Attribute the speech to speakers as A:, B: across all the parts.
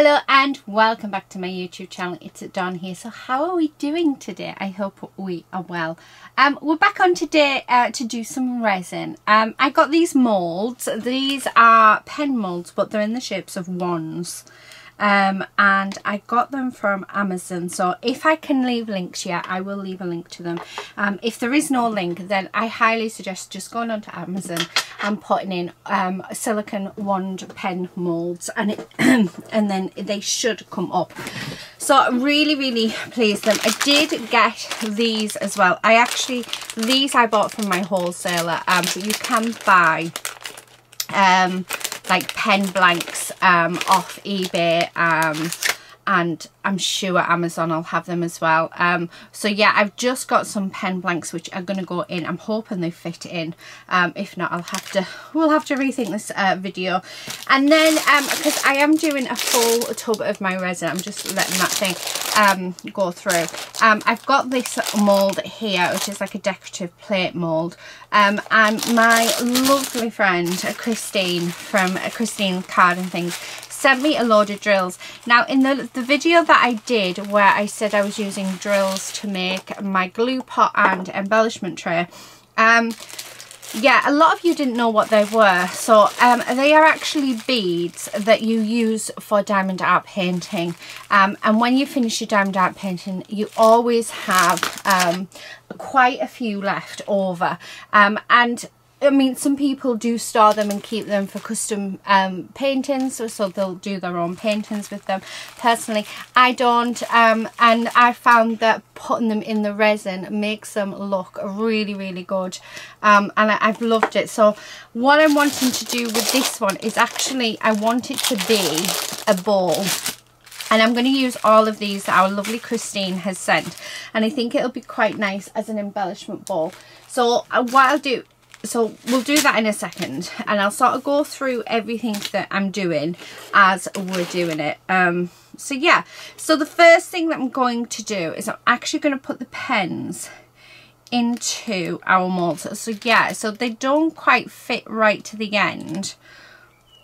A: Hello and welcome back to my YouTube channel. It's Dawn here. So how are we doing today? I hope we are well. Um, we're back on today uh, to do some resin. Um, I got these moulds. These are pen moulds but they're in the shapes of wands um, and I got them from Amazon. So if I can leave links yeah I will leave a link to them. Um, if there is no link then I highly suggest just going onto Amazon and putting in um, silicone wand pen molds and it and then they should come up. So I'm really really pleased them. I did get these as well. I actually these I bought from my wholesaler um, but you can buy um like pen blanks um, off eBay um, and I'm sure Amazon will have them as well. Um, so yeah, I've just got some pen blanks which are going to go in. I'm hoping they fit in. Um, if not, I'll have to, we'll have to rethink this uh, video. And then, because um, I am doing a full tub of my resin, I'm just letting that thing um, go through. Um, I've got this mould here, which is like a decorative plate mould. Um, and my lovely friend, Christine from Christine Card and Things, sent me a load of drills. Now in the, the video that I did where I said I was using drills to make my glue pot and embellishment tray, um, yeah, a lot of you didn't know what they were. So um, they are actually beads that you use for diamond art painting. Um, and when you finish your diamond art painting, you always have um, quite a few left over. Um, and I mean, some people do store them and keep them for custom um, paintings, so, they'll do their own paintings with them. Personally, I don't, um, and I found that putting them in the resin makes them look really, really good, um, and I, I've loved it. So what I'm wanting to do with this one is actually, I want it to be a ball and I'm going to use all of these that our lovely Christine has sent and I think it'll be quite nice as an embellishment ball so uh, what I'll do so we'll do that in a second and I'll sort of go through everything that I'm doing as we're doing it. Um so yeah so the first thing that I'm going to do is I'm actually going to put the pens into our molds. So yeah so they don't quite fit right to the end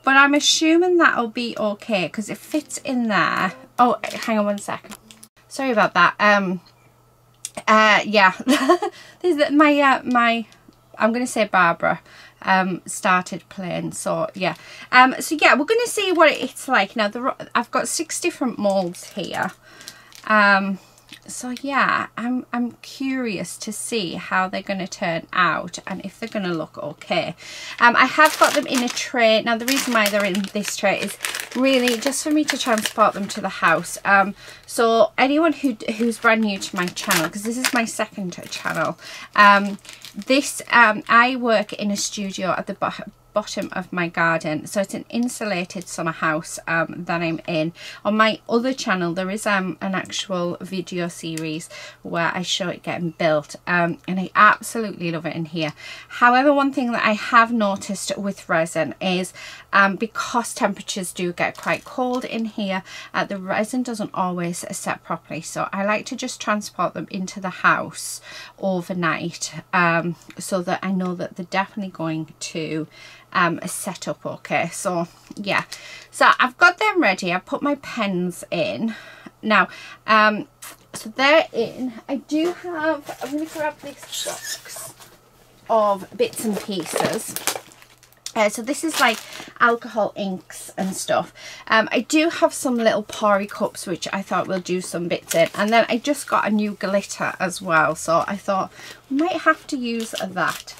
A: but I'm assuming that'll be okay because it fits in there. Oh hang on one second sorry about that. Um uh yeah. My uh my I'm going to say Barbara um, started playing. So yeah, um, so yeah, we're going to see what it's like. Now the, I've got six different molds here. Um, so yeah I'm, I'm curious to see how they're going to turn out and if they're going to look okay. Um, I have got them in a tray. Now the reason why they're in this tray is really just for me to transport them to the house. Um, so anyone who who's brand new to my channel because this is my second channel um, this um, I work in a studio at the bottom of my garden. So it's an insulated summer house um, that I'm in. On my other channel there is um, an actual video series where I show it getting built um, and I absolutely love it in here. However one thing that I have noticed with resin is um, because temperatures do get quite cold in here uh, the resin doesn't always set properly. So I like to just transport them into the house overnight um, so that I know that they're definitely going to um, set up okay. So yeah. So I've got them ready. I've put my pens in. Now um, so they're in. I do have I'm going to grab this box of bits and pieces. Uh, so this is like alcohol inks and stuff. Um, I do have some little pori cups which I thought we'll do some bits in. And then I just got a new glitter as well. So I thought we might have to use that.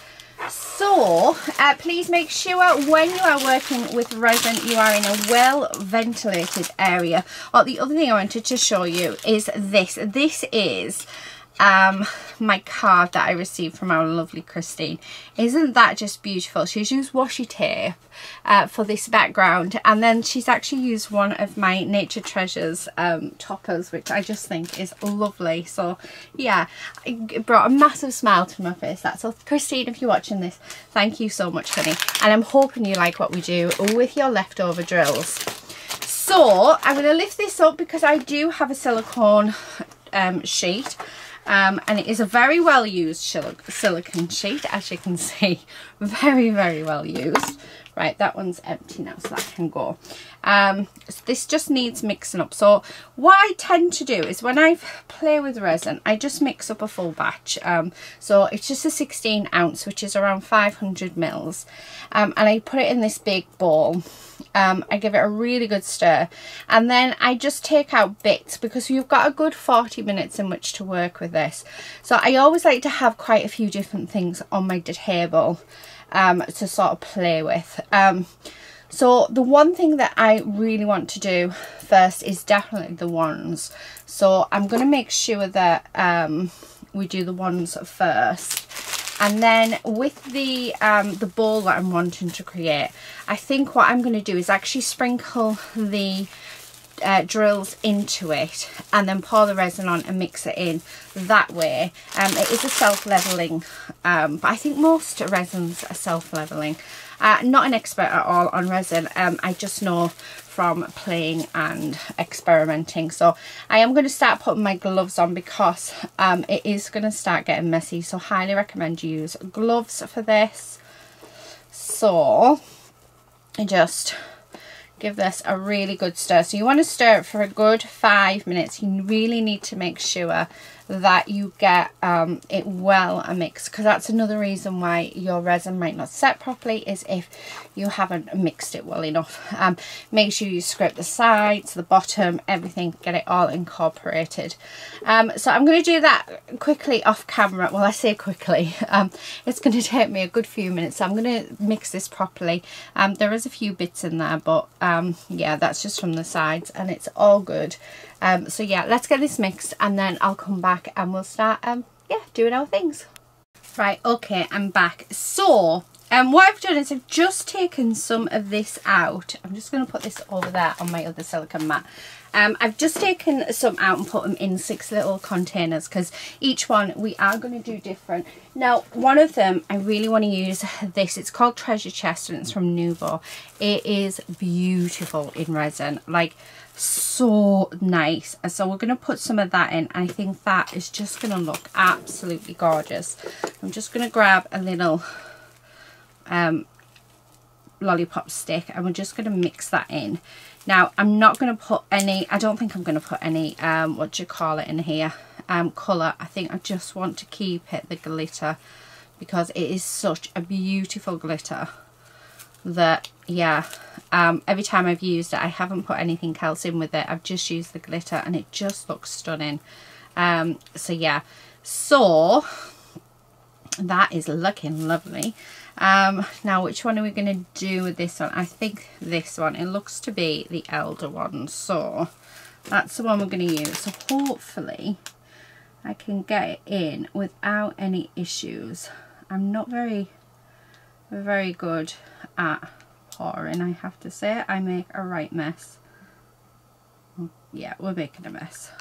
A: So uh, please make sure when you are working with resin you are in a well ventilated area. Oh, the other thing I wanted to show you is this. This is um, my card that I received from our lovely Christine. Isn't that just beautiful? She's used washi tape uh, for this background and then she's actually used one of my Nature Treasures um, toppers which I just think is lovely. So yeah, it brought a massive smile to my face. That's all. Christine, if you're watching this, thank you so much honey. And I'm hoping you like what we do with your leftover drills. So I'm going to lift this up because I do have a silicone um, sheet um, and it is a very well used silicone sheet as you can see very very well used Right, that one's empty now, so that can go. Um, this just needs mixing up. So what I tend to do is when I play with resin, I just mix up a full batch. Um, so it's just a 16 ounce, which is around 500 mils. Um, and I put it in this big bowl. Um, I give it a really good stir and then I just take out bits because you've got a good 40 minutes in which to work with this. So I always like to have quite a few different things on my table um, to sort of play with. Um, so the one thing that I really want to do first is definitely the wands. So I'm going to make sure that um, we do the wands first. And then with the um, the ball that I'm wanting to create, I think what I'm going to do is actually sprinkle the uh, drills into it and then pour the resin on and mix it in that way. Um, it is a self-leveling, um, but I think most resins are self-leveling. Uh, not an expert at all on resin, um, I just know from playing and experimenting. So I am going to start putting my gloves on because um, it is going to start getting messy. So highly recommend you use gloves for this. So I just give this a really good stir. So you want to stir it for a good five minutes. You really need to make sure that you get um, it well a mix because that's another reason why your resin might not set properly is if you haven't mixed it well enough. Um, make sure you scrape the sides, the bottom, everything, get it all incorporated. Um, so I'm going to do that quickly off camera. Well, I say quickly. Um, it's going to take me a good few minutes. So I'm going to mix this properly. Um, there is a few bits in there, but um, yeah, that's just from the sides and it's all good. Um, so yeah, let's get this mixed and then I'll come back and we'll start, um, yeah, doing our things. Right, okay, I'm back. So, um, what I've done is I've just taken some of this out. I'm just going to put this over there on my other silicone mat. Um, I've just taken some out and put them in six little containers because each one we are going to do different. Now, one of them, I really want to use this. It's called Treasure Chest and it's from Nuvo. It is beautiful in resin. Like, so nice. And so we're going to put some of that in. I think that is just going to look absolutely gorgeous. I'm just going to grab a little um, lollipop stick and we're just going to mix that in. Now I'm not going to put any I don't think I'm going to put any um, what do you call it in here? Um, colour. I think I just want to keep it the glitter because it is such a beautiful glitter that yeah um, every time I've used it I haven't put anything else in with it. I've just used the glitter and it just looks stunning. Um, so yeah. So that is looking lovely. Um, now which one are we going to do with this one? I think this one. It looks to be the elder one. So that's the one we're going to use. So hopefully I can get it in without any issues. I'm not very very good at pouring I have to say. I make a right mess. Yeah we're making a mess.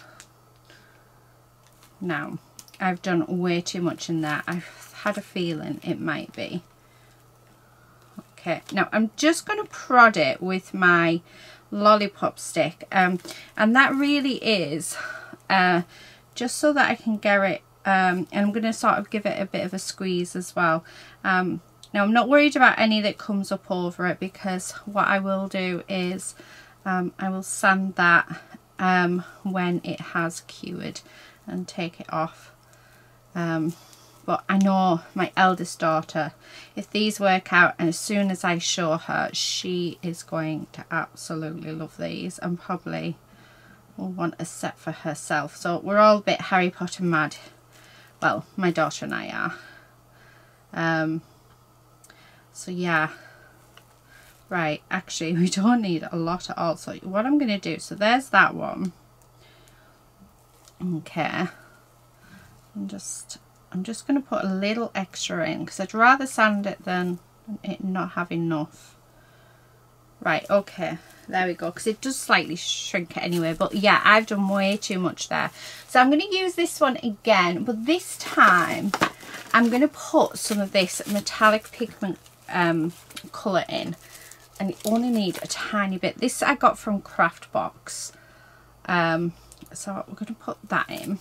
A: Now I've done way too much in there. I've had a feeling it might be. Okay now I'm just going to prod it with my lollipop stick um, and that really is uh, just so that I can get it um, and I'm going to sort of give it a bit of a squeeze as well. Um, now I'm not worried about any that comes up over it because what I will do is um, I will sand that um, when it has cured and take it off. Um, but I know my eldest daughter, if these work out and as soon as I show her, she is going to absolutely love these and probably will want a set for herself. So we're all a bit Harry Potter mad. Well, my daughter and I are. Um, so yeah. Right actually we don't need a lot at all. So what I'm going to do so there's that one. Okay. I'm just I'm just going to put a little extra in because I'd rather sand it than it not have enough. Right okay. There we go because it does slightly shrink it anyway but yeah I've done way too much there. So I'm going to use this one again but this time I'm going to put some of this metallic pigment um, colour in and you only need a tiny bit. This I got from Craftbox. Um, so we're going to put that in.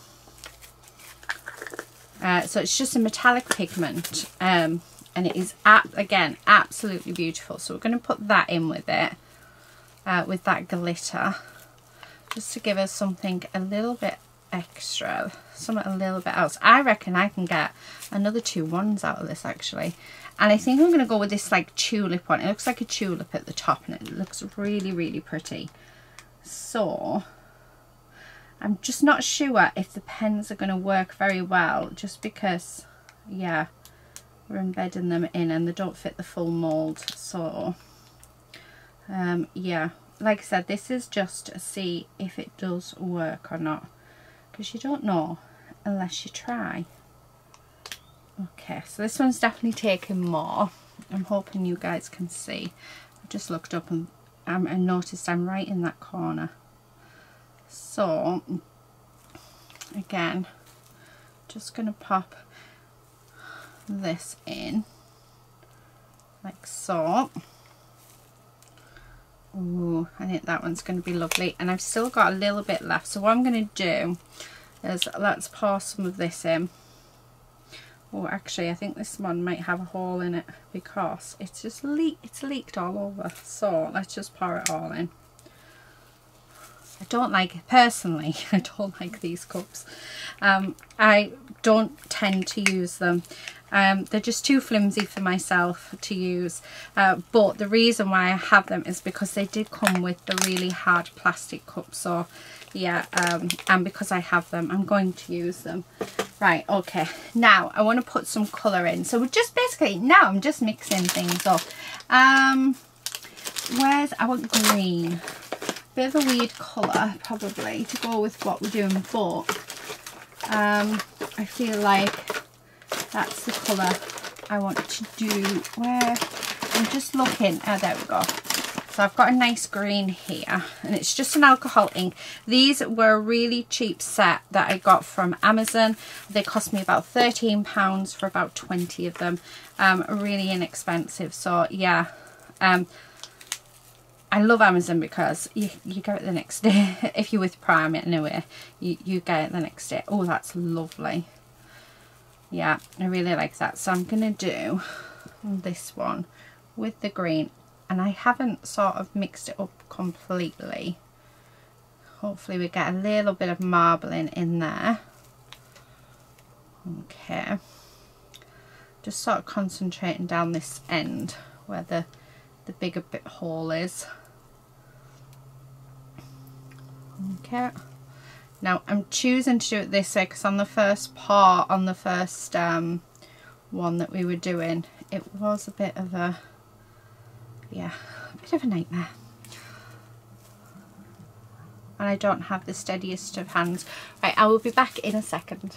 A: Uh, so it's just a metallic pigment um, and it is again absolutely beautiful so we're going to put that in with it uh, with that glitter just to give us something a little bit extra something a little bit else I reckon I can get another two ones out of this actually and I think I'm going to go with this like tulip one. It looks like a tulip at the top and it looks really really pretty. So I'm just not sure if the pens are going to work very well just because yeah we're embedding them in and they don't fit the full mold. So um, yeah like I said this is just to see if it does work or not. Because you don't know unless you try okay so this one's definitely taking more. I'm hoping you guys can see. I just looked up and um, and noticed I'm right in that corner. So again just going to pop this in like so. Ooh, I think that one's going to be lovely and I've still got a little bit left. So what I'm going to do is let's pour some of this in oh actually I think this one might have a hole in it because it's just leaked it's leaked all over so let's just pour it all in I don't like, it personally, I don't like these cups. Um, I don't tend to use them. Um, they're just too flimsy for myself to use. Uh, but the reason why I have them is because they did come with the really hard plastic cups. So yeah, um, and because I have them, I'm going to use them. Right, okay. Now, I want to put some colour in. So we're just basically, now I'm just mixing things up. Um, where's, I want green bit of a weird colour probably to go with what we're doing but um, I feel like that's the colour I want to do where I'm just looking oh there we go so I've got a nice green here and it's just an alcohol ink. These were a really cheap set that I got from Amazon. They cost me about £13 for about 20 of them. Um, really inexpensive. So yeah, um, I love Amazon because you, you get it the next day. if you're with Prime anyway, you, you get it the next day. Oh, that's lovely. Yeah, I really like that. So I'm going to do this one with the green. And I haven't sort of mixed it up completely. Hopefully we get a little bit of marbling in there. Okay. Just sort of concentrating down this end where the, the bigger bit hole is. Okay. Now I'm choosing to do it this way because on the first part, on the first um, one that we were doing, it was a bit of a, yeah, a bit of a nightmare. And I don't have the steadiest of hands. Right, I will be back in a second.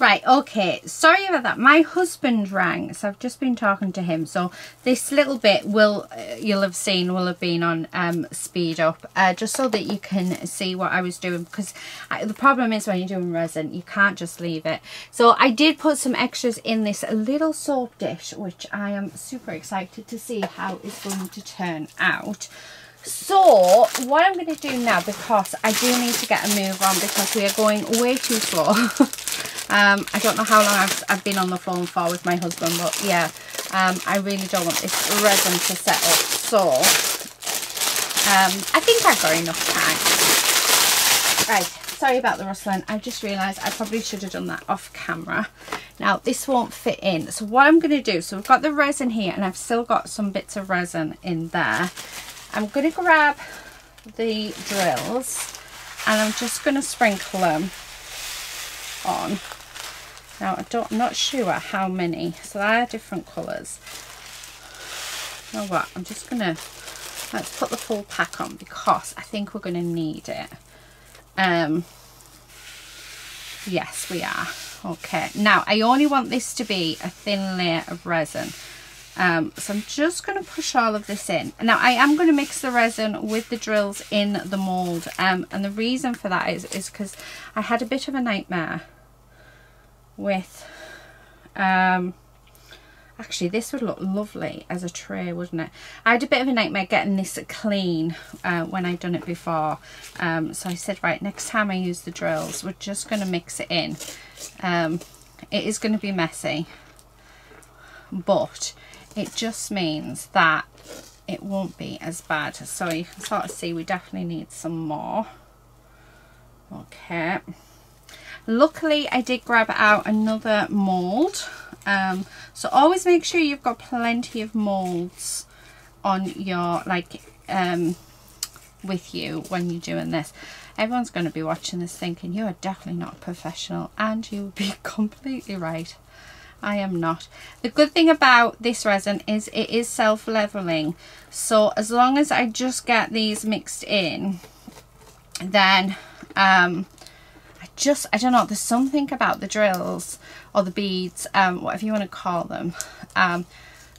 A: Right, okay, sorry about that. My husband rang, so I've just been talking to him. So this little bit will, uh, you'll have seen, will have been on um, speed up, uh, just so that you can see what I was doing. Because the problem is when you're doing resin, you can't just leave it. So I did put some extras in this little soap dish, which I am super excited to see how it's going to turn out. So what I'm going to do now, because I do need to get a move on because we are going way too slow. um, I don't know how long I've, I've been on the phone for with my husband, but yeah, um, I really don't want this resin to set up. So um, I think I've got enough time. Right, sorry about the rustling. I just realised I probably should have done that off camera. Now this won't fit in. So what I'm going to do, so we've got the resin here and I've still got some bits of resin in there. I'm going to grab the drills and I'm just going to sprinkle them on. Now I don't, I'm not sure how many, so they are different colours. You know what, I'm just going to, let's put the full pack on because I think we're going to need it. Um, yes, we are. Okay, now I only want this to be a thin layer of resin. Um, so I'm just going to push all of this in. Now I am going to mix the resin with the drills in the mould um, and the reason for that is because I had a bit of a nightmare with, um, actually this would look lovely as a tray wouldn't it? I had a bit of a nightmare getting this clean uh, when I'd done it before um, so I said right next time I use the drills we're just going to mix it in. Um, it is going to be messy but it just means that it won't be as bad. So you can sort of see we definitely need some more. Okay. Luckily I did grab out another mold um, so always make sure you've got plenty of molds on your like um, with you when you're doing this. Everyone's going to be watching this thinking you are definitely not professional and you would be completely right I am not. The good thing about this resin is it is self-leveling. So as long as I just get these mixed in, then um, I just, I don't know, there's something about the drills or the beads, um, whatever you want to call them. Um,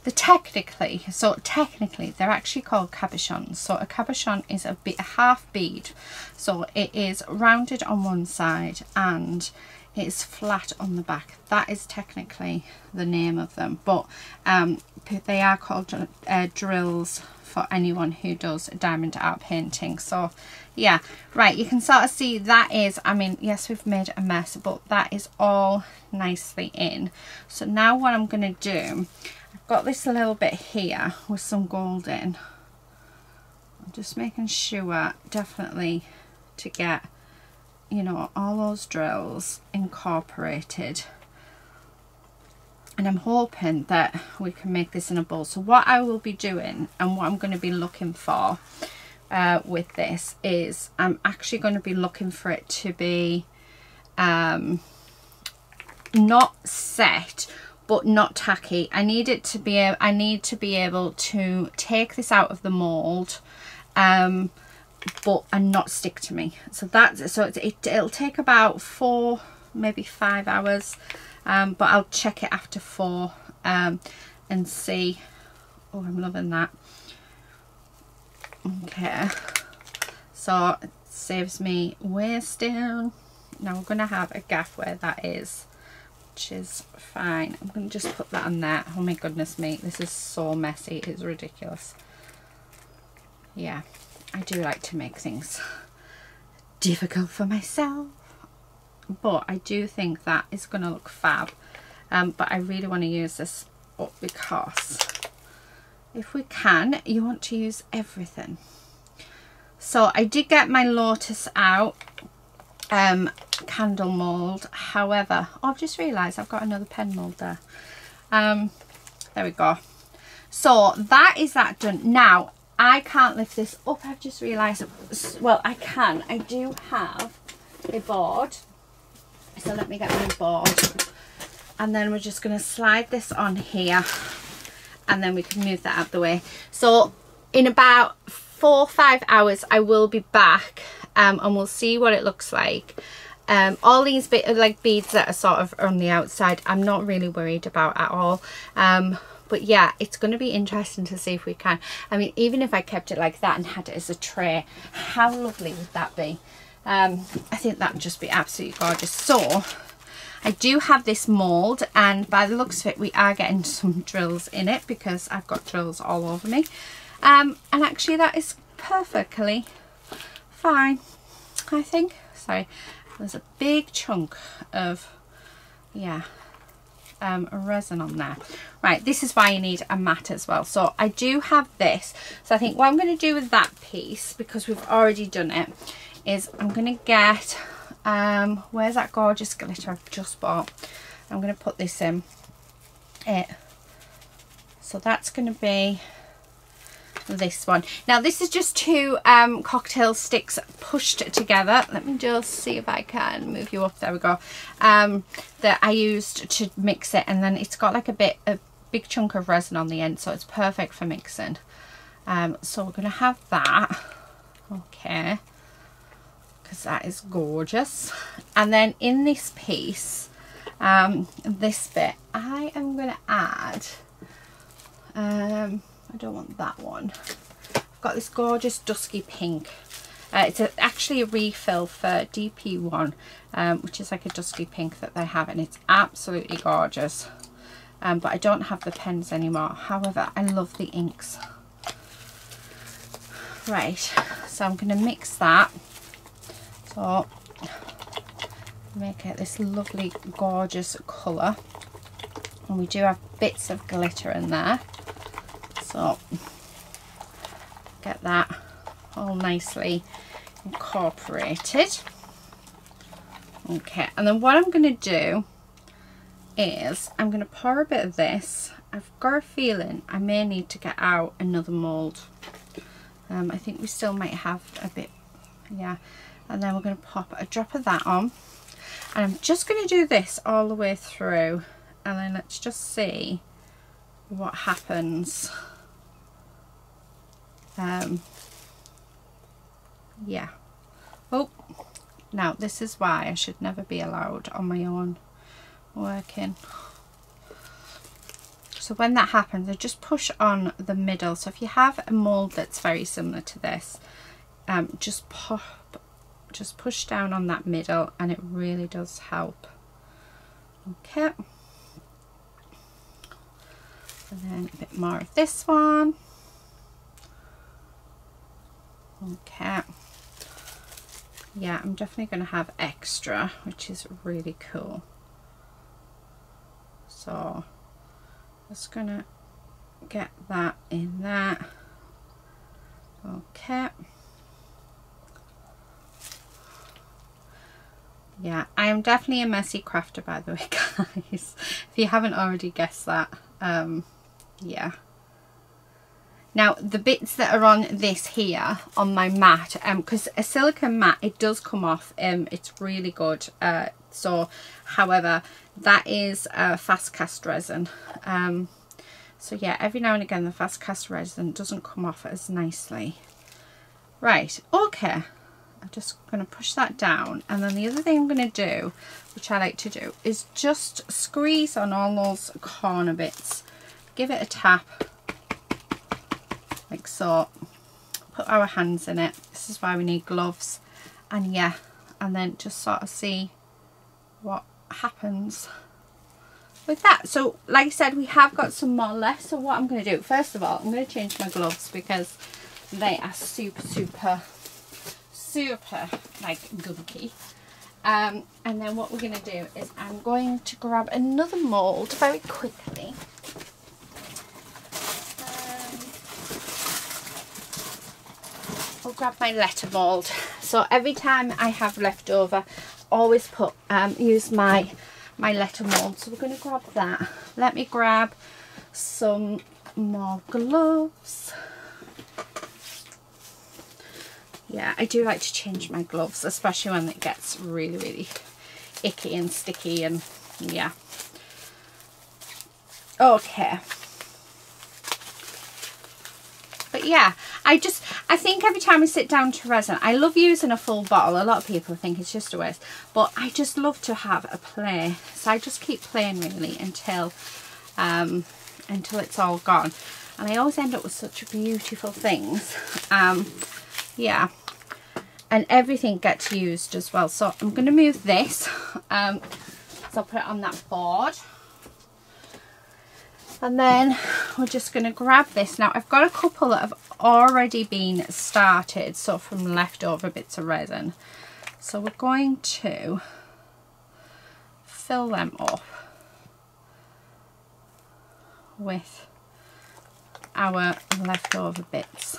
A: the technically, so technically they're actually called cabochons. So a cabochon is a, bit, a half bead. So it is rounded on one side and it's flat on the back. That is technically the name of them but um, they are called uh, drills for anyone who does diamond art painting. So yeah right you can sort of see that is I mean yes we've made a mess but that is all nicely in. So now what I'm going to do I've got this little bit here with some gold in I'm just making sure definitely to get you know, all those drills incorporated. And I'm hoping that we can make this in a bowl. So what I will be doing and what I'm going to be looking for uh, with this is I'm actually going to be looking for it to be um, not set but not tacky. I need it to be, I need to be able to take this out of the mould um, but and not stick to me. So that's so it, it, it'll take about four maybe five hours um, but I'll check it after four um, and see. Oh I'm loving that. Okay. So it saves me wasting. Now we're gonna have a gaff where that is which is fine. I'm gonna just put that on there. Oh my goodness me this is so messy. It's ridiculous. Yeah I do like to make things difficult for myself but I do think that is going to look fab. Um, but I really want to use this up because if we can you want to use everything. So I did get my lotus out um, candle mould. However I've just realised I've got another pen mould there. Um, there we go. So that is that done. Now I can't lift this up. I've just realised, well, I can. I do have a board. So let me get my board. And then we're just going to slide this on here. And then we can move that out of the way. So in about four five hours, I will be back um, and we'll see what it looks like. Um, all these bit like beads that are sort of on the outside, I'm not really worried about at all. Um, but yeah it's going to be interesting to see if we can. I mean even if I kept it like that and had it as a tray how lovely would that be? Um, I think that would just be absolutely gorgeous. So I do have this mould and by the looks of it we are getting some drills in it because I've got drills all over me. Um, and actually that is perfectly fine I think. Sorry there's a big chunk of yeah um, resin on there. Right, this is why you need a mat as well. So I do have this. So I think what I'm going to do with that piece, because we've already done it, is I'm going to get, um, where's that gorgeous glitter I've just bought? I'm going to put this in it. So that's going to be this one. Now this is just two um, cocktail sticks pushed together. Let me just see if I can move you up. There we go. Um, that I used to mix it and then it's got like a bit, a big chunk of resin on the end so it's perfect for mixing. Um, so we're going to have that. Okay. Because that is gorgeous. And then in this piece, um, this bit, I am going to add um, I don't want that one. I've got this gorgeous dusky pink. Uh, it's a, actually a refill for DP1, um, which is like a dusky pink that they have, and it's absolutely gorgeous. Um, but I don't have the pens anymore. However, I love the inks. Right, so I'm going to mix that. So, make it this lovely, gorgeous colour. And we do have bits of glitter in there. So get that all nicely incorporated. Okay, and then what I'm going to do is I'm going to pour a bit of this. I've got a feeling I may need to get out another mould. Um, I think we still might have a bit, yeah. And then we're going to pop a drop of that on. And I'm just going to do this all the way through. And then let's just see what happens um, yeah. Oh now this is why I should never be allowed on my own working. So when that happens I just push on the middle. So if you have a mold that's very similar to this um, just pop just push down on that middle and it really does help. Okay. And then a bit more of this one Okay. Yeah, I'm definitely going to have extra, which is really cool. So, just going to get that in there. Okay. Yeah, I am definitely a messy crafter by the way, guys. if you haven't already guessed that, um, yeah. Now the bits that are on this here on my mat, because um, a silicone mat, it does come off, um, it's really good. Uh, so, however, that is uh, fast cast resin. Um, so yeah, every now and again the fast cast resin doesn't come off as nicely. Right, okay. I'm just going to push that down and then the other thing I'm going to do, which I like to do, is just squeeze on all those corner bits. Give it a tap like so put our hands in it. This is why we need gloves. And yeah and then just sort of see what happens with that. So like I said we have got some more left. So what I'm going to do first of all I'm going to change my gloves because they are super super super like gunky. Um, and then what we're going to do is I'm going to grab another mould very quickly I'll grab my letter mold. So every time I have leftover, always put um, use my my letter mold. So we're going to grab that. Let me grab some more gloves. Yeah, I do like to change my gloves, especially when it gets really, really icky and sticky and yeah. Okay. But yeah, I just, I think every time I sit down to resin, I love using a full bottle. A lot of people think it's just a waste, but I just love to have a play. So I just keep playing really until, um, until it's all gone. And I always end up with such beautiful things. Um, yeah. And everything gets used as well. So I'm going to move this. Um, so I'll put it on that board and then we're just going to grab this. Now I've got a couple that have already been started so from leftover bits of resin. So we're going to fill them up with our leftover bits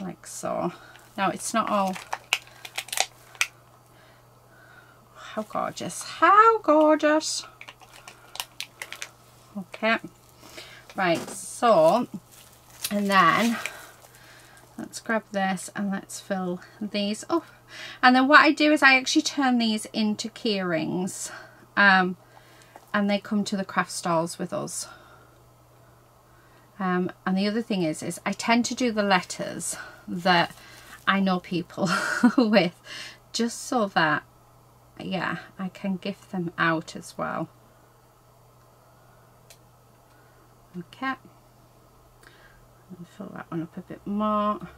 A: like so. Now it's not all how gorgeous how gorgeous okay. Right so and then let's grab this and let's fill these up. And then what I do is I actually turn these into key rings um, and they come to the craft stalls with us. Um, and the other thing is is I tend to do the letters that I know people with just so that yeah I can gift them out as well Okay. Fill that one up a bit more.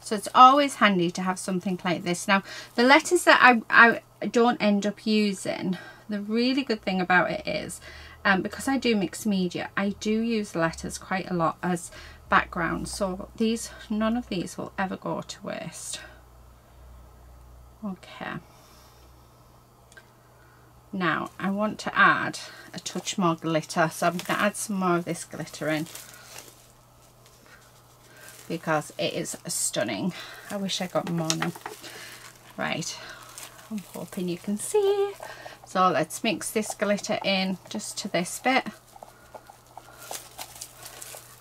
A: So it's always handy to have something like this. Now, the letters that I, I don't end up using, the really good thing about it is, um, because I do mixed media, I do use letters quite a lot as background. So these, none of these will ever go to waste. Okay. Now I want to add a touch more glitter so I'm going to add some more of this glitter in because it is stunning. I wish I got more now. Right, I'm hoping you can see. So let's mix this glitter in just to this bit.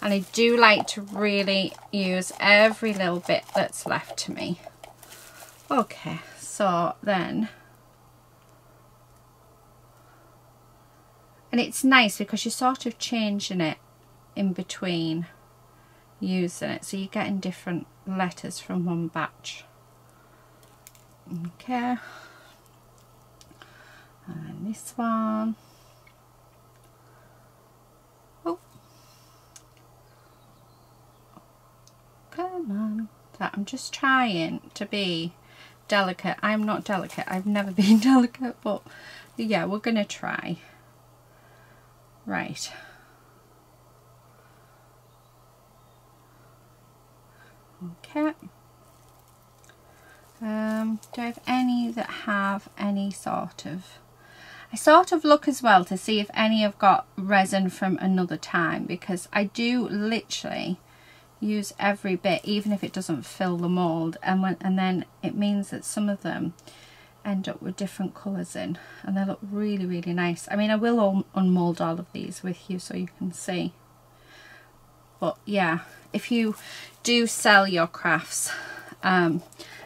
A: And I do like to really use every little bit that's left to me. Okay, so then and it's nice because you're sort of changing it in between using it. So you're getting different letters from one batch. Okay. And this one. Oh. Come on. So I'm just trying to be delicate. I'm not delicate. I've never been delicate but yeah we're gonna try Right. Okay. Um, do I have any that have any sort of... I sort of look as well to see if any have got resin from another time because I do literally use every bit even if it doesn't fill the mould and when and then it means that some of them end up with different colours in and they look really really nice. I mean I will unmold all of these with you so you can see. But yeah if you do sell your crafts um,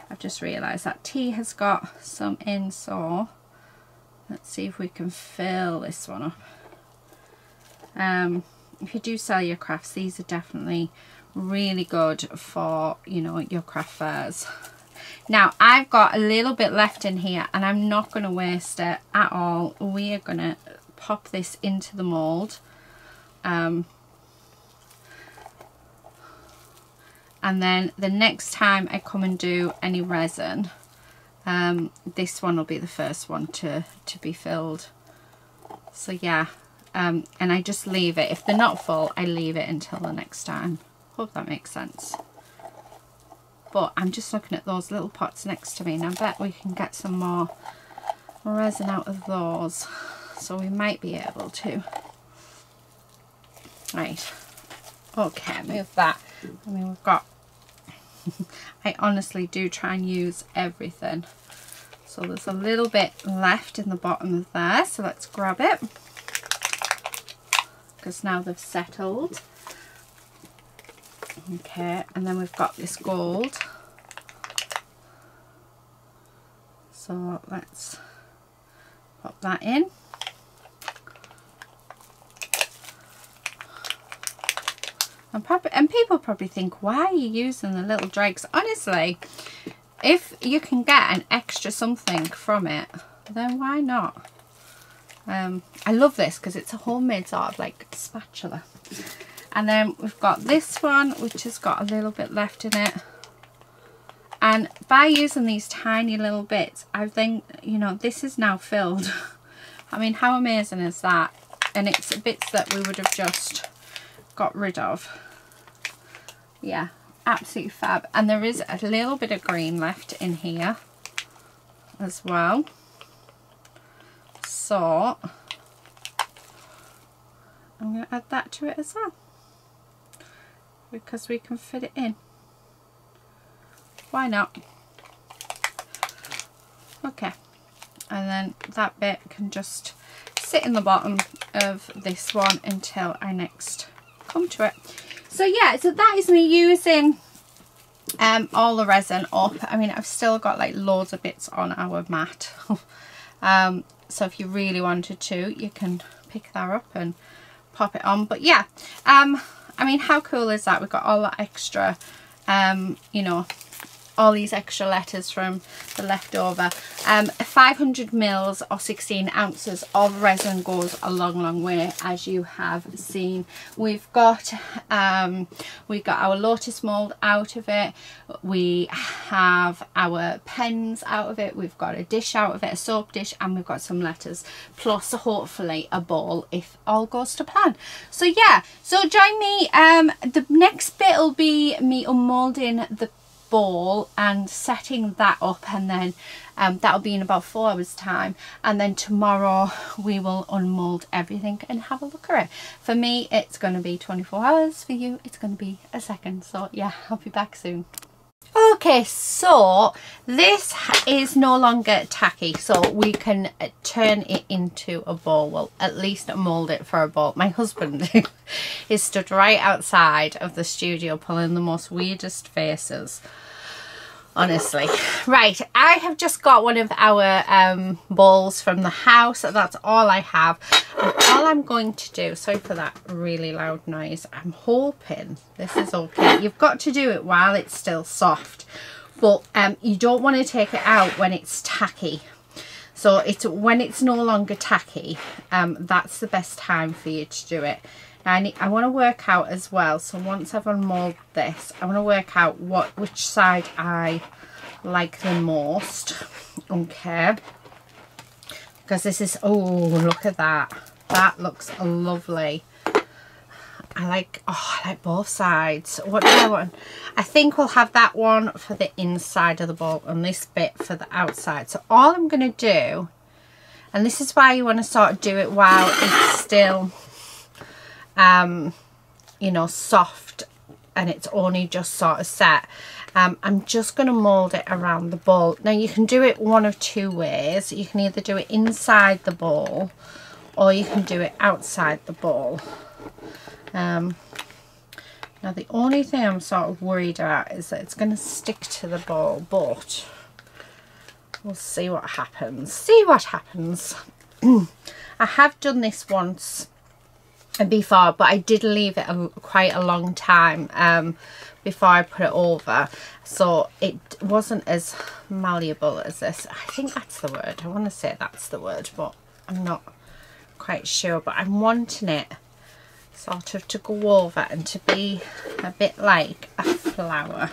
A: I've just realised that tea has got some in so let's see if we can fill this one up. Um, if you do sell your crafts these are definitely really good for you know your craft fairs now I've got a little bit left in here and I'm not going to waste it at all. We are going to pop this into the mould. Um, and then the next time I come and do any resin, um, this one will be the first one to, to be filled. So yeah, um, and I just leave it. If they're not full, I leave it until the next time. Hope that makes sense but I'm just looking at those little pots next to me. And I bet we can get some more resin out of those so we might be able to. Right. Okay move that. I mean we've got I honestly do try and use everything. So there's a little bit left in the bottom of there so let's grab it. Because now they've settled okay and then we've got this gold so let's pop that in And, probably, and people probably think, why are you using the little drakes? Honestly, if you can get an extra something from it, then why not? Um, I love this because it's a homemade sort of like spatula. And then we've got this one, which has got a little bit left in it. And by using these tiny little bits, I think, you know, this is now filled. I mean, how amazing is that? And it's bits that we would have just got rid of. Yeah, absolutely fab. And there is a little bit of green left in here as well. So, I'm going to add that to it as well. Because we can fit it in. Why not? Okay. And then that bit can just sit in the bottom of this one until I next come to it. So yeah, so that is me using um, all the resin up. I mean, I've still got like loads of bits on our mat. um, so if you really wanted to, you can pick that up and pop it on. But yeah, um, I mean, how cool is that? We've got all that extra, um, you know, all these extra letters from the leftover. Um, 500 mils or 16 ounces of resin goes a long, long way, as you have seen. We've got um, we got our lotus mold out of it. We have our pens out of it. We've got a dish out of it, a soap dish, and we've got some letters, plus hopefully a ball if all goes to plan. So yeah, so join me. Um, the next bit will be me unmolding the ball and setting that up and then um, that'll be in about four hours time. And then tomorrow we will unmold everything and have a look at it. For me it's going to be 24 hours. For you it's going to be a second. So yeah I'll be back soon Okay, so this is no longer tacky, so we can turn it into a ball. Well, at least mould it for a ball. My husband is stood right outside of the studio pulling the most weirdest faces honestly. Right, I have just got one of our um, balls from the house. That's all I have. And all I'm going to do, sorry for that really loud noise, I'm hoping this is okay. You've got to do it while it's still soft, but um, you don't want to take it out when it's tacky. So it's when it's no longer tacky, um, that's the best time for you to do it. I, need, I want to work out as well, so once I've unmolded this, I want to work out what which side I like the most. Okay. Because this is, oh, look at that. That looks lovely. I like, oh, I like both sides. What do I want? I think we'll have that one for the inside of the bowl and this bit for the outside. So all I'm going to do, and this is why you want to sort of do it while it's still um, you know, soft and it's only just sort of set. Um, I'm just going to mould it around the ball. Now you can do it one of two ways. You can either do it inside the ball or you can do it outside the ball. Um, now the only thing I'm sort of worried about is that it's going to stick to the ball, but we'll see what happens. See what happens. I have done this once before but I did leave it a, quite a long time um, before I put it over. So it wasn't as malleable as this. I think that's the word. I want to say that's the word but I'm not quite sure. But I'm wanting it sort of to go over and to be a bit like a flower.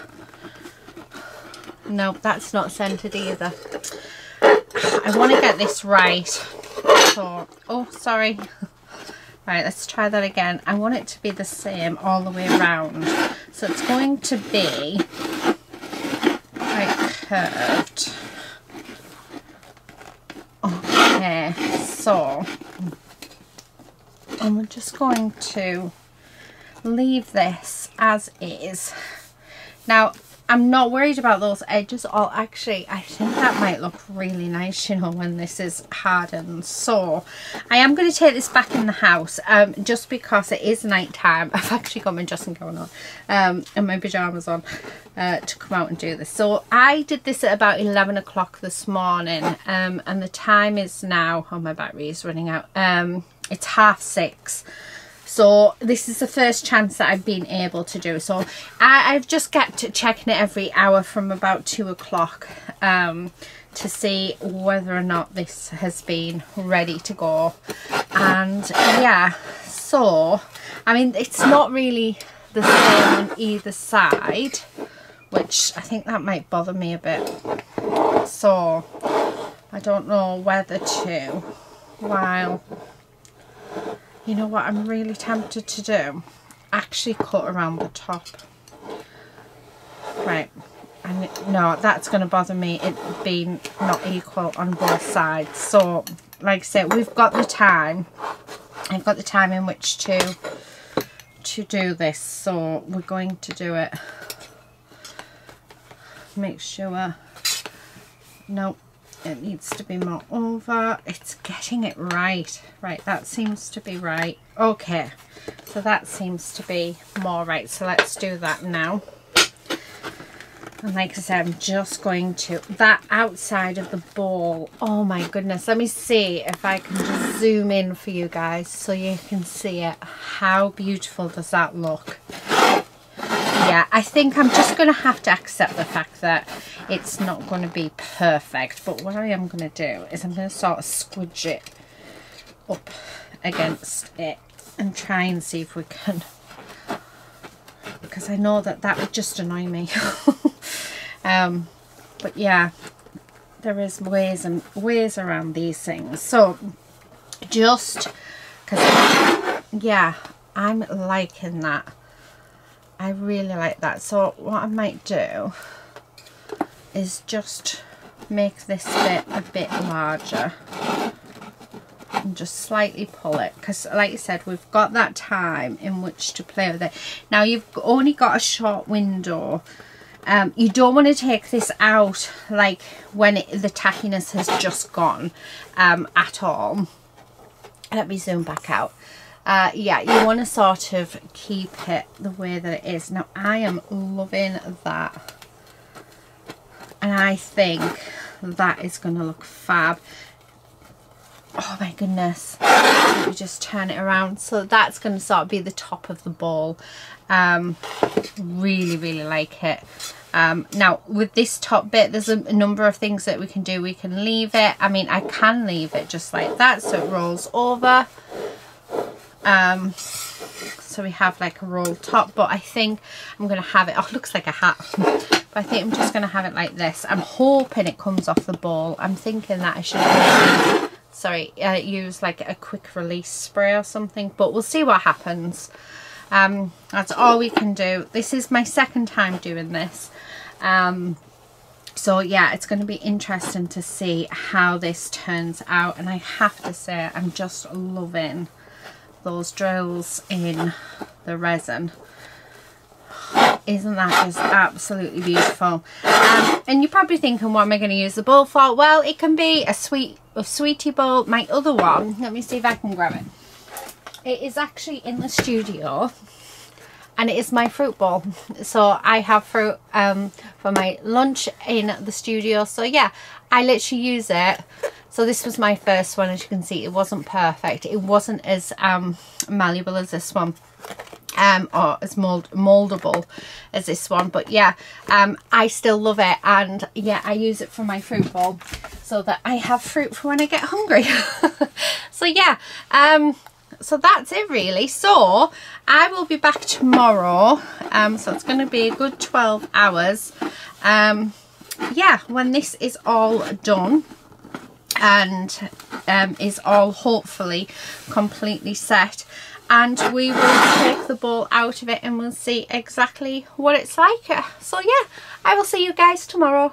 A: No that's not scented either. I want to get this right. So oh sorry Right, let's try that again. I want it to be the same all the way around. So it's going to be quite curved. Okay, so I'm just going to leave this as is. Now, I'm not worried about those edges all. Actually I think that might look really nice you know when this is hardened. So I am going to take this back in the house um, just because it is night time I've actually got my dressing gown on um, and my pyjamas on uh, to come out and do this. So I did this at about 11 o'clock this morning um, and the time is now oh my battery is running out um, it's half six so this is the first chance that I've been able to do. So I, I've just kept checking it every hour from about two o'clock um, to see whether or not this has been ready to go. And yeah so I mean it's not really the same on either side which I think that might bother me a bit. So I don't know whether to while you know what I'm really tempted to do? Actually cut around the top. Right. And no that's going to bother me it being not equal on both sides. So like I said we've got the time. I've got the time in which to to do this. So we're going to do it. Make sure no it needs to be more over. It's getting it right. Right that seems to be right. Okay so that seems to be more right. So let's do that now. And like I said I'm just going to that outside of the ball. Oh my goodness. Let me see if I can just zoom in for you guys so you can see it. How beautiful does that look yeah I think I'm just going to have to accept the fact that it's not going to be perfect but what I am going to do is I'm going to sort of squidge it up against it and try and see if we can because I know that that would just annoy me. Um, but yeah there is ways and ways around these things. So just because yeah I'm liking that I really like that. So what I might do is just make this bit a bit larger and just slightly pull it because like I said we've got that time in which to play with it. Now you've only got a short window. Um, you don't want to take this out like when it, the tackiness has just gone um, at all. Let me zoom back out uh, yeah you want to sort of keep it the way that it is. Now I am loving that. And I think that is going to look fab. Oh my goodness. Let me just turn it around. So that's going to sort of be the top of the ball. Um, really really like it. Um, now with this top bit there's a, a, number of things that we can do. We can leave it. I mean I can leave it just like that so it rolls over um, so we have like a roll top but I think I'm to have it oh it looks like a hat. But I think I'm just to have it like this. I'm hoping it comes off the ball. I'm thinking that I should sorry uh, use like a quick release spray or something but we'll see what happens. Um, that's all we can do. This is my second time doing this. Um, so yeah it's going to be interesting to see how this turns out and I have to say I'm just loving those drills in the resin. Isn't that just absolutely beautiful? Um, and you're probably thinking what am I going to use the bowl for? Well it can be a sweet a sweetie bowl. My other one let me see if I can grab it. It is actually in the studio and it is my fruit bowl so I have fruit um, for my lunch in the studio. So yeah I literally use it. So this was my first one as you can see. It wasn't perfect. It wasn't as um, malleable as this one um, or as mold moldable as this one. But yeah um, I still love it. And yeah I use it for my fruit bowl so that I have fruit for when I get hungry. So yeah um, so that's it really. So I will be back tomorrow. Um, so it's going to be a good 12 hours. Um, yeah when this is all done and um, is all hopefully completely set. And we will take the ball out of it and we'll see exactly what it's like. So yeah I will see you guys tomorrow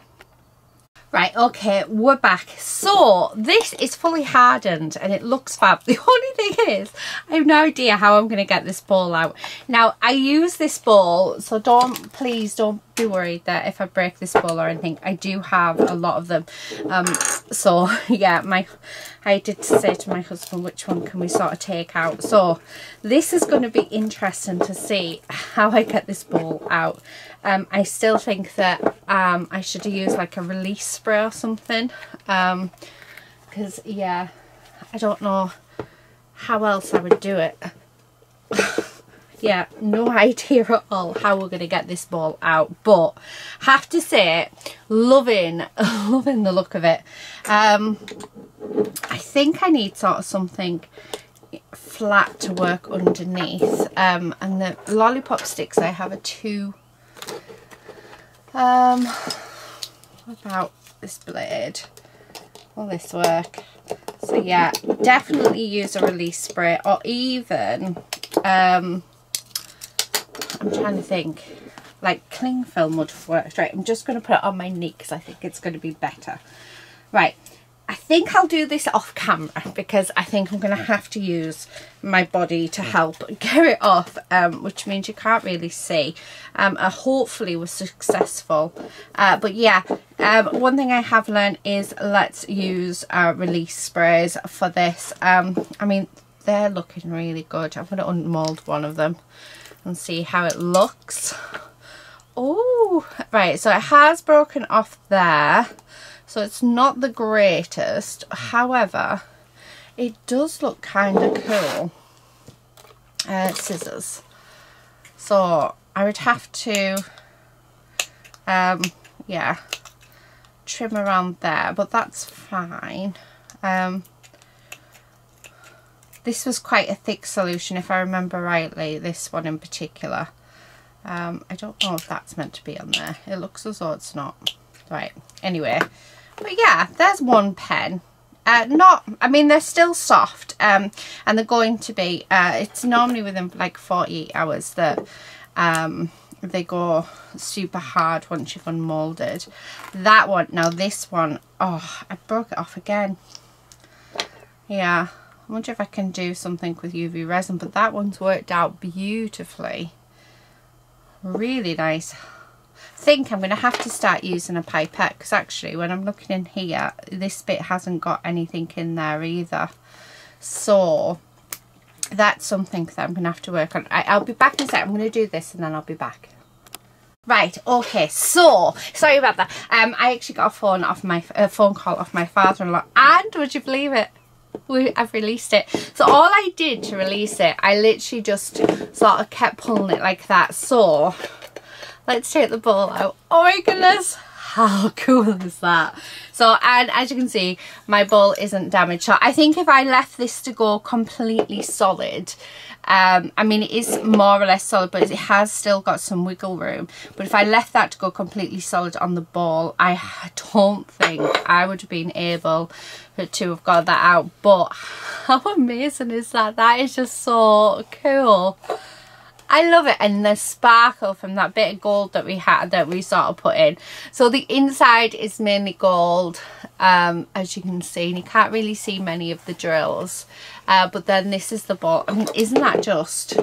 A: Right, okay, we're back. So, this is fully hardened and it looks fab. The only thing is, I have no idea how I'm going to get this ball out. Now, I use this ball, so don't, please don't be worried that if I break this ball or anything. I do have a lot of them. Um, so, yeah, my I did say to my husband, which one can we sort of take out? So, this is going to be interesting to see how I get this ball out. Um, I still think that um, I should use like a release spray or something. Because, um, yeah, I don't know how else I would do it. yeah, no idea at all how we're going to get this ball out. But have to say, loving, loving the look of it. Um, I think I need sort of something flat to work underneath. Um, and the lollipop sticks I have are two. Um, what about this blade? Will this work? So yeah, definitely use a release spray or even, um, I'm trying to think, like cling film would work. Right, I'm just going to put it on my knee because I think it's going to be better. Right, think I'll do this off camera because I think I'm going to have to use my body to help get it off, um, which means you can't really see. Um, uh, hopefully was successful. Uh, but yeah, um, one thing I have learned is let's use uh, release sprays for this. Um, I mean, they're looking really good. I'm going to unmold one of them and see how it looks. Oh, right, so it has broken off there. So it's not the greatest. However, it does look kind of cool. Uh, scissors. So I would have to, um, yeah, trim around there, but that's fine. Um, this was quite a thick solution if I remember rightly, this one in particular. Um, I don't know if that's meant to be on there. It looks as though it's not. Right, anyway, but yeah, there's one pen. Uh, not, I mean, they're still soft um, and they're going to be, uh, it's normally within like 48 hours that um, they go super hard once you've unmolded. That one, now this one, oh, I broke it off again. Yeah, I wonder if I can do something with UV resin, but that one's worked out beautifully. Really nice think I'm going to have to start using a pipette because actually when I'm looking in here this bit hasn't got anything in there either so that's something that I'm going to have to work on I, will be back in a sec I'm going to do this and then I'll be back Right, okay, so, sorry about that. Um, I actually got a phone off my a phone call off my father-in-law and would you believe it? We, I've released it. So all I did to release it, I literally just sort of kept pulling it like that. So let's take the ball out. Oh my goodness, how cool is that? So, and as you can see, my ball isn't damaged. So I think if I left this to go completely solid, um, I mean, it is more or less solid, but it has still got some wiggle room. But if I left that to go completely solid on the ball, I don't think I would have been able to have got that out. But how amazing is that? That is just so cool. I love it and the sparkle from that bit of gold that we had that we sort of put in. So the inside is mainly gold um, as you can see and you can't really see many of the drills. Uh, but then this is the mean isn't that just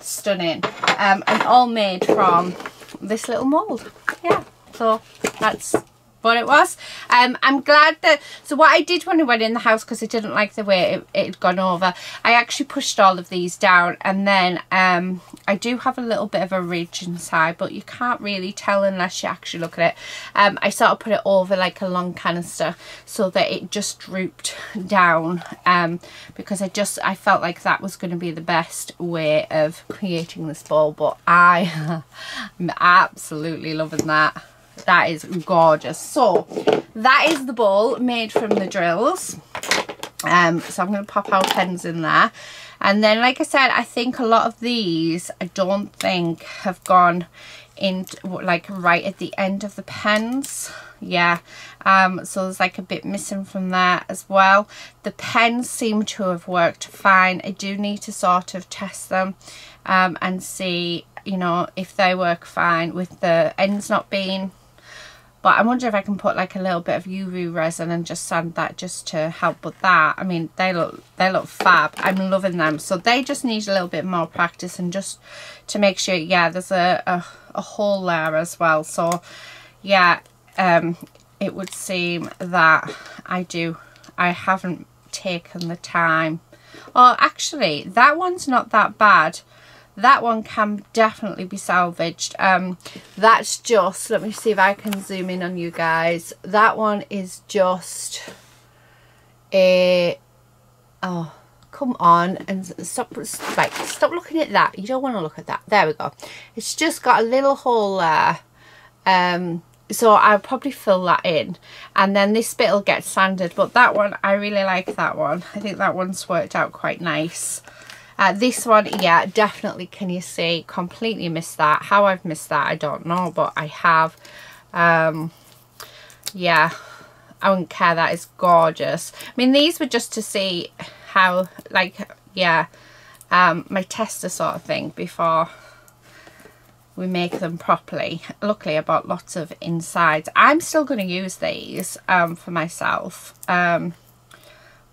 A: stunning? Um, and all made from this little mold yeah so that's what it was. Um, I'm glad that, so what I did when I went in the house, because I didn't like the way it, had gone over, I actually pushed all of these down and then um, I do have a little bit of a ridge inside, but you can't really tell unless you actually look at it. Um, I sort of put it over like a long canister so that it just drooped down um, because I just, I felt like that was going to be the best way of creating this ball, but I am absolutely loving that. That is gorgeous. So that is the ball made from the drills. Um, so I'm going to pop our pens in there. And then, like I said, I think a lot of these, I don't think have gone in like right at the end of the pens yeah um so there's like a bit missing from there as well the pens seem to have worked fine i do need to sort of test them um and see you know if they work fine with the ends not being but I wonder if I can put like a little bit of UV resin and just sand that just to help with that. I mean, they look they look fab. I'm loving them. So they just need a little bit more practice and just to make sure, yeah, there's a, a, a hole there as well. So yeah, um, it would seem that I do, I haven't taken the time. Oh, actually, that one's not that bad that one can definitely be salvaged. Um that's just let me see if i can zoom in on you guys. That one is just a oh come on and stop right stop looking at that. You don't want to look at that. There we go. It's just got a little hole there. Um so I'll probably fill that in. And then this bit will get sanded but that one I really like that one. I think that one's worked out quite nice uh, this one yeah definitely. Can you see? Completely missed that. How I've missed that I don't know but I have. Um yeah. I wouldn't care. That is gorgeous. I mean these were just to see how like yeah um my tester sort of thing before we make them properly. Luckily I bought lots of insides. I'm still going to use these um, for myself. Um,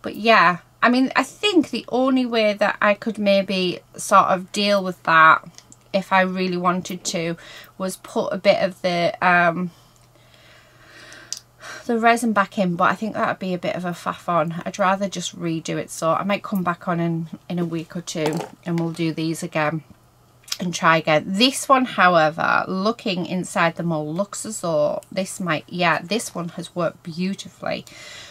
A: but yeah, I mean, I think the only way that I could maybe sort of deal with that if I really wanted to was put a bit of the um, the resin back in but I think that would be a bit of a faff on I'd rather just redo it so I might come back on in in a week or two and we'll do these again and try again. This one, however, looking inside the mold, looks as though this might, yeah, this one has worked beautifully.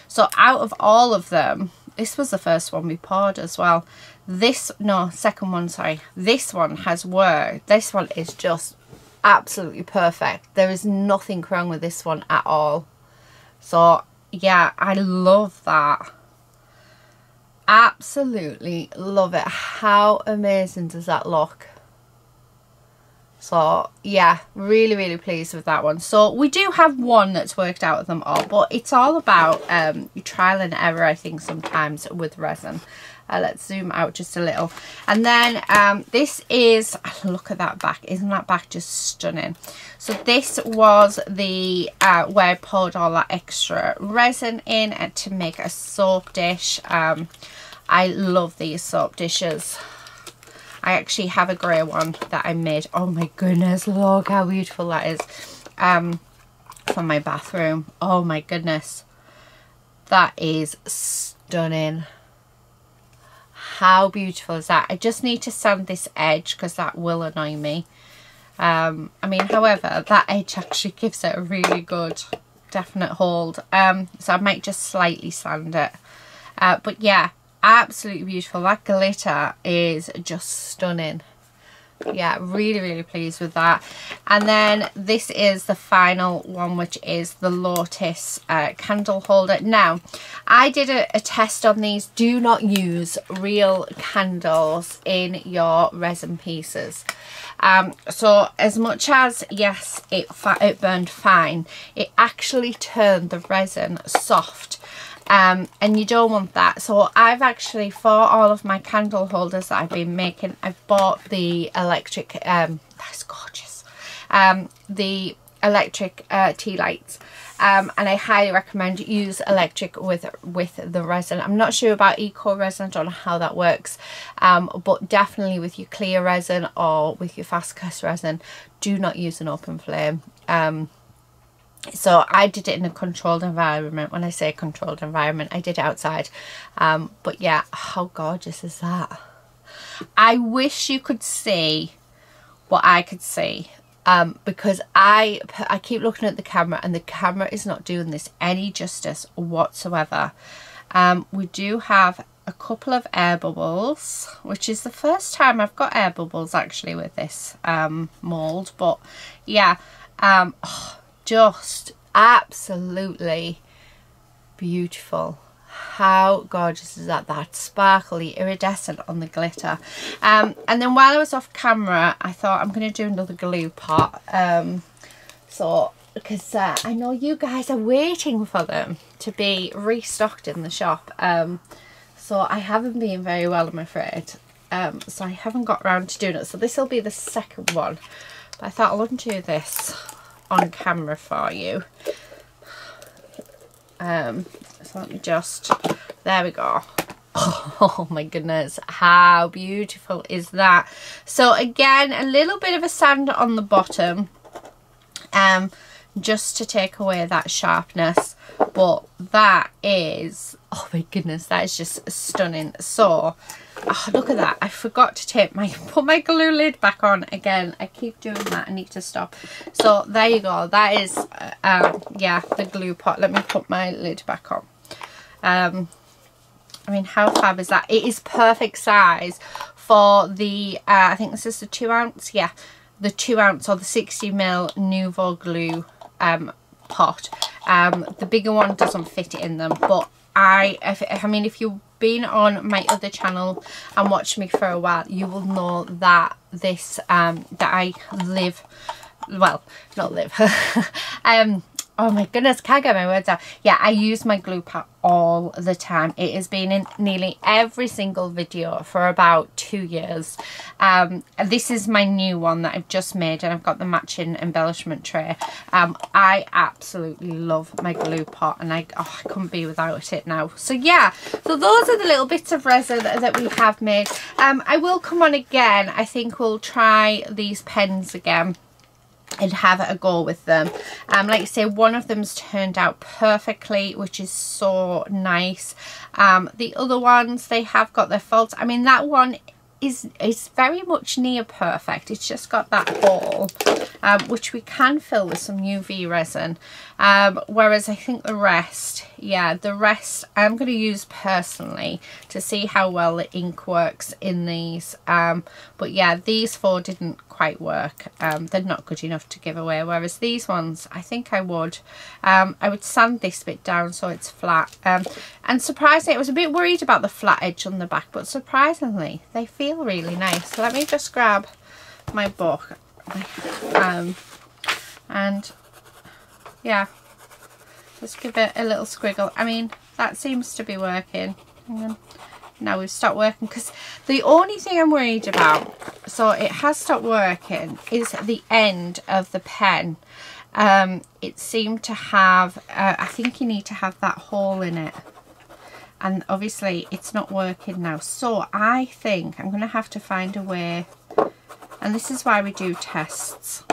A: So out of all of them, this was the first one we poured as well. This, no, second one, sorry. This one has worked. This one is just absolutely perfect. There is nothing wrong with this one at all. So, yeah, I love that. Absolutely love it. How amazing does that look? So yeah, really, really pleased with that one. So we do have one that's worked out of them all, but it's all about um, trial and error, I think, sometimes with resin. Uh, let's zoom out just a little. And then um, this is, look at that back. Isn't that back just stunning? So this was the, uh, where I poured all that extra resin in to make a soap dish. Um, I love these soap dishes. I actually have a grey one that I made. Oh my goodness, look how beautiful that is. Um, for my bathroom. Oh my goodness. That is stunning. How beautiful is that? I just need to sand this edge because that will annoy me. Um, I mean, however, that edge actually gives it a really good, definite hold. Um, so I might just slightly sand it. Uh, but yeah, absolutely beautiful. That glitter is just stunning. Yeah really really pleased with that. And then this is the final one which is the lotus uh, candle holder. Now i did a, a, test on these. Do not use real candles in your resin pieces. Um, so as much as yes it it burned fine it actually turned the resin soft um, and you don't want that so I've actually for all of my candle holders that I've been making I've bought the electric um, that's gorgeous um, the electric uh, tea lights um, and I highly recommend use electric with with the resin. I'm not sure about eco resin, I don't know how that works, um, but definitely with your clear resin or with your fast cast resin, do not use an open flame. Um, so I did it in a controlled environment. When I say controlled environment, I did it outside. Um, but yeah, how gorgeous is that? I wish you could see what I could see um, because I, I keep looking at the camera and the camera is not doing this any justice whatsoever. Um, we do have a couple of air bubbles, which is the first time I've got air bubbles actually with this um, mould. But yeah, um, oh, just absolutely beautiful. How gorgeous is that? That sparkly iridescent on the glitter. Um, and then while I was off camera I thought I'm going to do another glue pot. Um, so because uh, I know you guys are waiting for them to be restocked in the shop. Um, so I haven't been very well I'm afraid. Um, so I haven't got around to doing it. So this will be the second one. But I thought i'll undo this on camera for you. Um, so let me just, there we go. Oh my goodness, how beautiful is that? So again, a little bit of a sand on the bottom um, just to take away that sharpness. But that is, oh my goodness, that is just stunning. So Oh, look at that. I forgot to take my put my glue lid back on again. I keep doing that. I need to stop. So there you go. That is, uh, um, yeah, the glue pot. Let me put my lid back on. Um, I mean, how fab is that? It is perfect size for the, uh, I think this is the two ounce, yeah, the two ounce or the 60 mil Nuvo glue um, pot. Um, the bigger one doesn't fit in them, but I, if, I mean, if you've been on my other channel and watched me for a while, you will know that this, um, that I live, well, not live, um, oh my goodness, can't get my words out. Yeah, I use my glue pot all the time. It has been in nearly every single video for about two years. Um, this is my new one that I've just made and I've got the matching embellishment tray. Um, I absolutely love my glue pot and I, oh, I couldn't be without it now. So yeah, so those are the little bits of resin that, that we have made. Um, I will come on again. I think we'll try these pens again and have a go with them. Um like I say one of them's turned out perfectly which is so nice. Um the other ones they have got their faults. I mean that one is is very much near perfect. It's just got that hole um, which we can fill with some uv resin um, whereas i think the rest yeah the rest i'm going to use personally to see how well the ink works in these um, but yeah these four didn't quite work. Um, they're not good enough to give away, whereas these ones, I think I would. Um, I would sand this bit down so it's flat. Um, and surprisingly, I was a bit worried about the flat edge on the back, but surprisingly, they feel really nice. So let me just grab my book. Um, and yeah, just give it a little squiggle. I mean, that seems to be working. Now we've stopped working because the only thing I'm worried about so it has stopped working is the end of the pen. Um, it seemed to have uh, I think you need to have that hole in it. And obviously it's not working now. So I think I'm gonna have to find a way and this is why we do tests.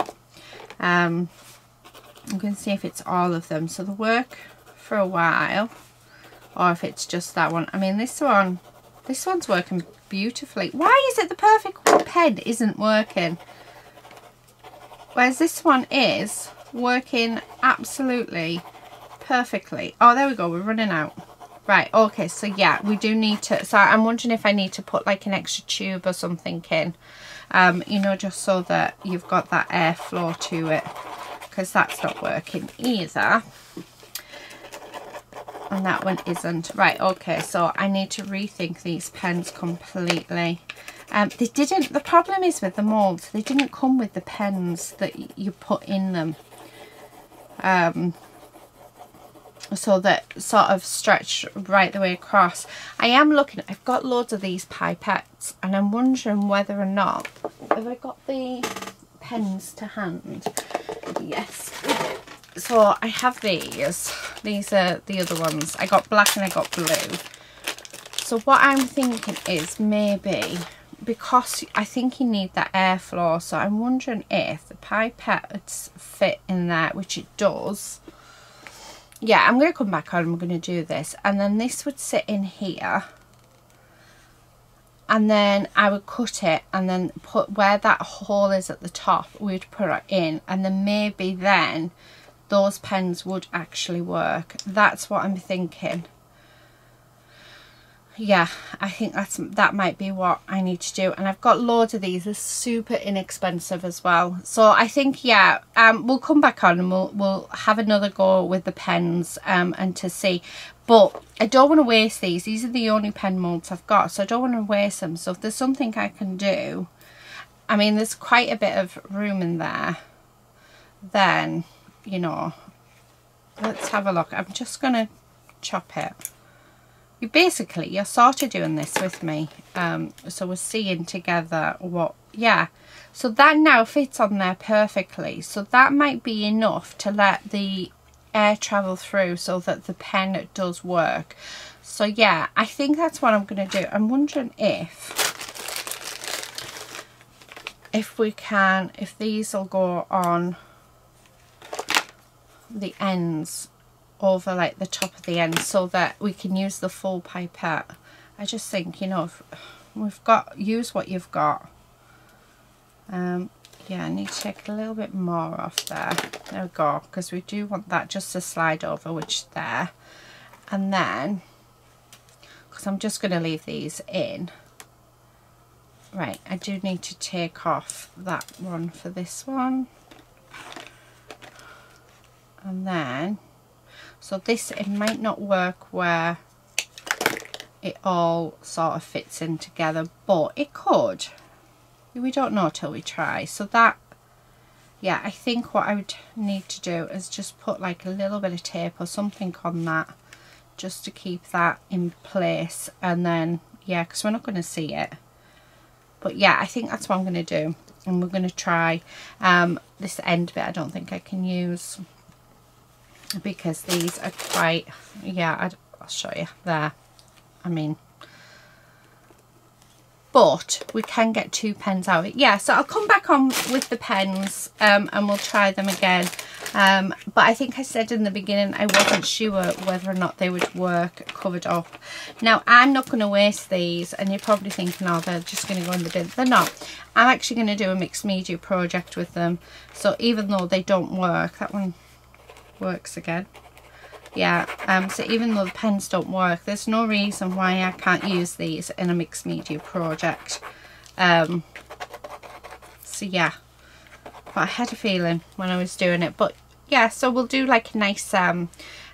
A: Um, I'm going to see if it's all of them so the work for a while or if it's just that one I mean this one this one's working beautifully. Why is it the perfect pen isn't working? Whereas this one is working absolutely perfectly. Oh, there we go. We're running out. Right, okay, so yeah, we do need to, so I'm wondering if I need to put like an extra tube or something in, um, you know, just so that you've got that airflow to it, because that's not working either. And that one isn't right okay so I need to rethink these pens completely. Um, they didn't the problem is with the molds they didn't come with the pens that you put in them. Um, so that sort of stretch right the way across. I am looking I've got loads of these pipettes and I'm wondering whether or not have I got the pens to hand yes so I have these. These are the other ones. I got black and I got blue. So what I'm thinking is maybe because I think you need that airflow so I'm wondering if the pipettes fit in there which it does yeah I'm going to come back on I'm going to do this and then this would sit in here and then I would cut it and then put where that hole is at the top we'd put it in and then maybe then those pens would actually work. That's what I'm thinking. Yeah, I think that's that might be what I need to do. And I've got loads of these. They're super inexpensive as well. So I think, yeah, um, we'll come back on and we'll, we'll have another go with the pens um, and to see. But I don't want to waste these. These are the only pen molds I've got. So I don't want to waste them. So if there's something I can do, I mean, there's quite a bit of room in there, then you know, let's have a look. I'm just going to chop it. You basically, you're sort of doing this with me. Um, so we're seeing together what, yeah. So that now fits on there perfectly. So that might be enough to let the air travel through so that the pen does work. So yeah, I think that's what I'm going to do. I'm wondering if, if we can, if these will go on the ends over like the top of the end so that we can use the full pipette. I just think, you know, we've got, use what you've got. Um, yeah, I need to take a little bit more off there. There we go, because we do want that just to slide over, which there. And then, because I'm just going to leave these in. Right, I do need to take off that one for this one. And then, so this, it might not work where it all sort of fits in together, but it could. We don't know till we try. So that, yeah, I think what I would need to do is just put like a little bit of tape or something on that just to keep that in place. And then, yeah, because we're not going to see it. But yeah, I think that's what I'm going to do. And we're going to try um, this end bit. I don't think I can use because these are quite, yeah, I'll show you there. I mean, but we can get two pens out. Yeah, so I'll come back on with the pens um, and we'll try them again. Um, but I think I said in the beginning I wasn't sure whether or not they would work covered up. Now, I'm not going to waste these and you're probably thinking, oh, they're just going to go in the bin. They're not. I'm actually going to do a mixed media project with them. So even though they don't work, that one works again yeah um so even though the pens don't work there's no reason why I can't use these in a mixed media project. Um so yeah but I had a feeling when I was doing it but yeah so we'll do like a nice um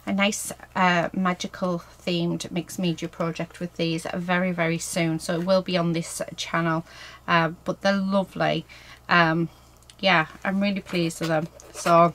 A: a nice uh, magical themed mixed media project with these very very soon. So it will be on this channel uh, but they're lovely. Um yeah I'm really pleased with them. So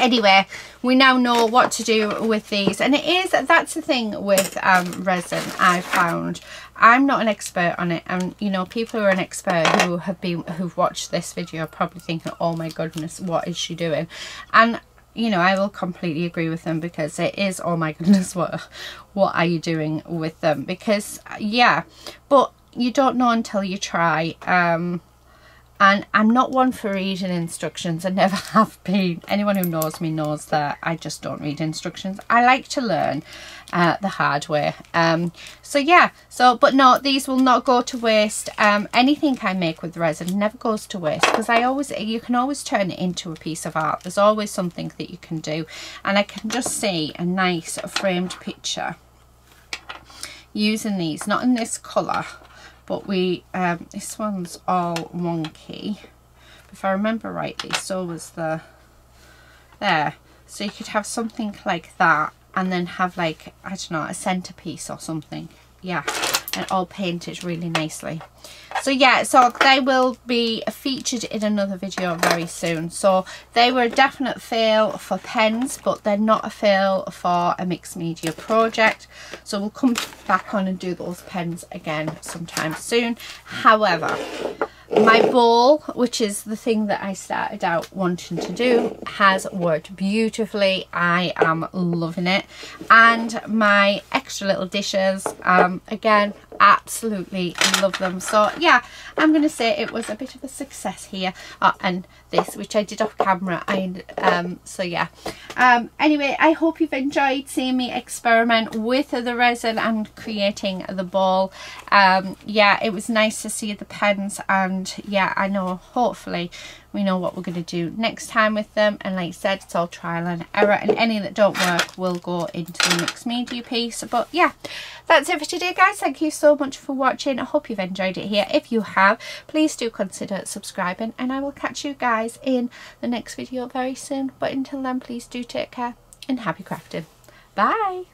A: anyway we now know what to do with these. And it is that's the thing with um, resin I found. I'm not an expert on it. And you know people who are an expert who have been who've watched this video are probably thinking oh my goodness what is she doing? And you know I will completely agree with them because it is oh my goodness what what are you doing with them? Because yeah but you don't know until you try. Um and I'm not one for reading instructions. I never have been. Anyone who knows me knows that I just don't read instructions. I like to learn uh, the hard way. Um, so yeah so but no these will not go to waste. Um, anything I make with resin never goes to waste because I always you can always turn it into a piece of art. There's always something that you can do. And I can just see a nice framed picture using these not in this colour but we um, this one's all wonky. If I remember rightly so was the there. So you could have something like that and then have like I don't know a centerpiece or something. Yeah and all painted really nicely. So yeah so they will be featured in another video very soon. So they were a definite fail for pens but they're not a fail for a mixed media project. So we'll come back on and do those pens again sometime soon. However my bowl, which is the thing that I started out wanting to do, has worked beautifully. I am loving it. And my extra little dishes, um, again, absolutely love them. So yeah, I'm going to say it was a bit of a success here. Uh, and this, which I did off camera. I, um, so yeah. Um, anyway, I hope you've enjoyed seeing me experiment with the resin and creating the ball. Um, yeah, it was nice to see the pens and yeah, I know hopefully we know what we're going to do next time with them. And like I said it's all trial and error and any that don't work will go into the mixed media piece. But yeah that's it for today guys. Thank you so much for watching. I hope you've enjoyed it here. If you have please do consider subscribing and I will catch you guys in the next video very soon. But until then please do take care and happy crafting. Bye